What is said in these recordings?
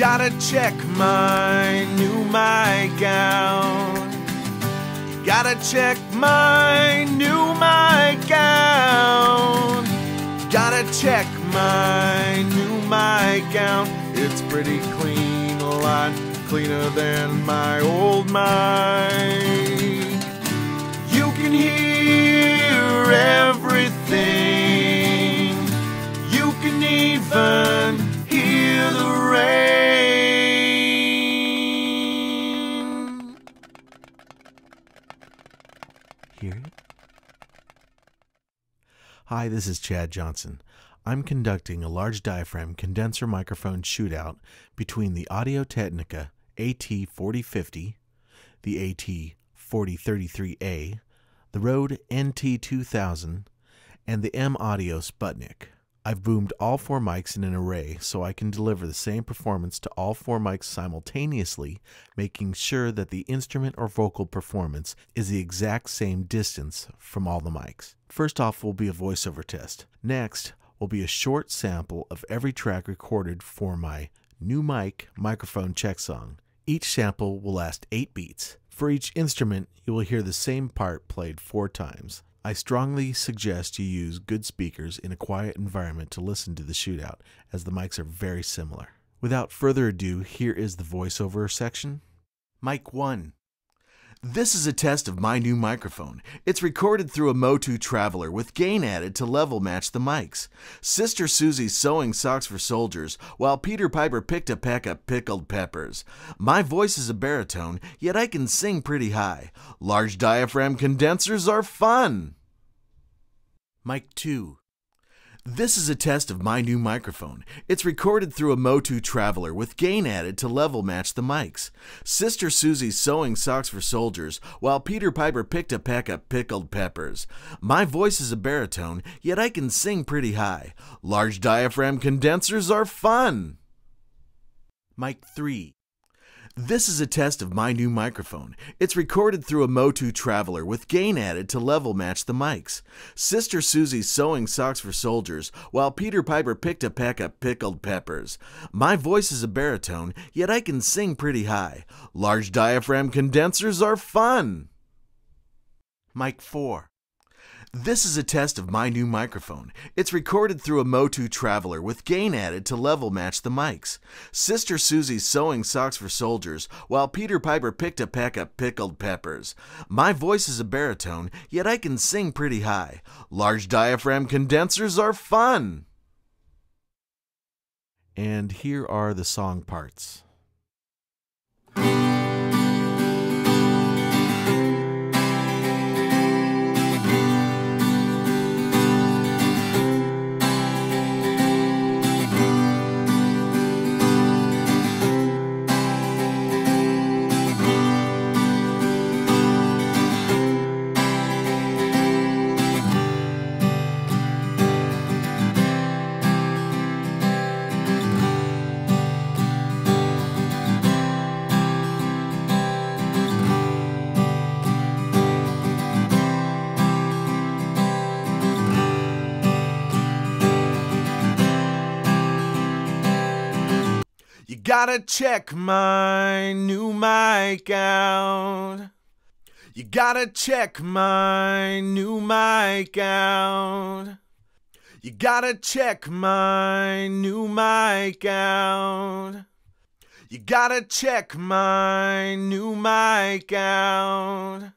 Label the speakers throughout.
Speaker 1: gotta check my new out. You gotta check my new out. You gotta check my new mic out. It's pretty clean, a lot cleaner than my old mic. You can hear everything. Hear it? Hi, this is Chad Johnson. I'm conducting a large diaphragm condenser microphone shootout between the Audio Technica AT4050, the AT4033A, the Rode NT2000, and the M Audio Sputnik. I've boomed all four mics in an array so I can deliver the same performance to all four mics simultaneously, making sure that the instrument or vocal performance is the exact same distance from all the mics. First off will be a voiceover test. Next will be a short sample of every track recorded for my new mic microphone check song. Each sample will last 8 beats. For each instrument, you will hear the same part played four times. I strongly suggest you use good speakers in a quiet environment to listen to the shootout, as the mics are very similar. Without further ado, here is the voiceover section. Mic 1. This is a test of my new microphone. It's recorded through a Motu Traveler with gain added to level match the mics. Sister Susie's sewing socks for soldiers, while Peter Piper picked a peck of pickled peppers. My voice is a baritone, yet I can sing pretty high. Large diaphragm condensers are fun. Mic 2. This is a test of my new microphone. It's recorded through a Motu Traveler with gain added to level match the mics. Sister Susie's sewing socks for soldiers, while Peter Piper picked a peck of pickled peppers. My voice is a baritone, yet I can sing pretty high. Large diaphragm condensers are fun. Mic 3. This is a test of my new microphone. It's recorded through a Motu Traveler with gain added to level match the mics. Sister Susie's sewing socks for soldiers, while Peter Piper picked a peck of pickled peppers. My voice is a baritone, yet I can sing pretty high. Large diaphragm condensers are fun. Mic 4. This is a test of my new microphone. It's recorded through a Motu Traveler with gain added to level match the mics. Sister Susie's sewing socks for soldiers, while Peter Piper picked a peck of pickled peppers. My voice is a baritone, yet I can sing pretty high. Large diaphragm condensers are fun. And here are the song parts. You gotta check my new mic out. You gotta check my new mic out. You gotta check my new mic out. You gotta check my new mic out.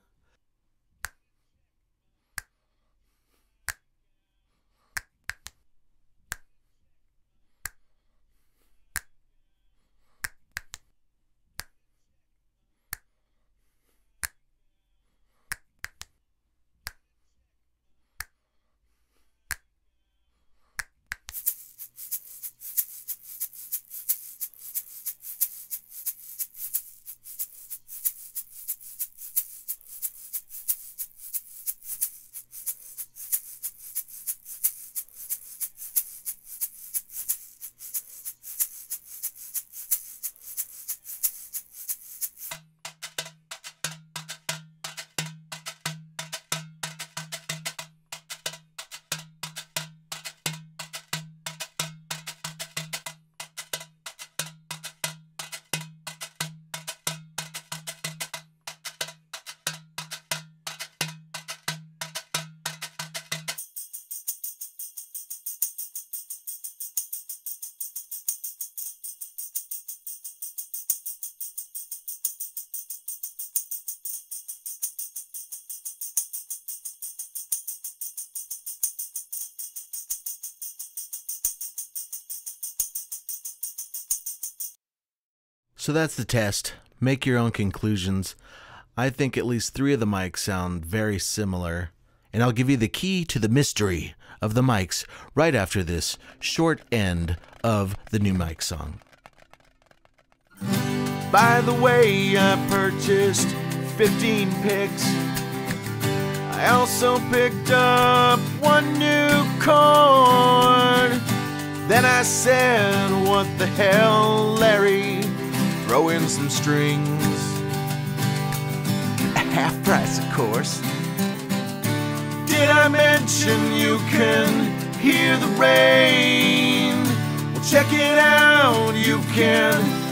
Speaker 1: So that's the test. Make your own conclusions. I think at least three of the mics sound very similar. And I'll give you the key to the mystery of the mics right after this short end of the new mic song.
Speaker 2: By the way, I purchased 15 picks. I also picked up one new cord. Then I said, What the hell, Larry? Throw in some strings. Half price, of course. Did I mention you can hear the rain? Well, check it out. You can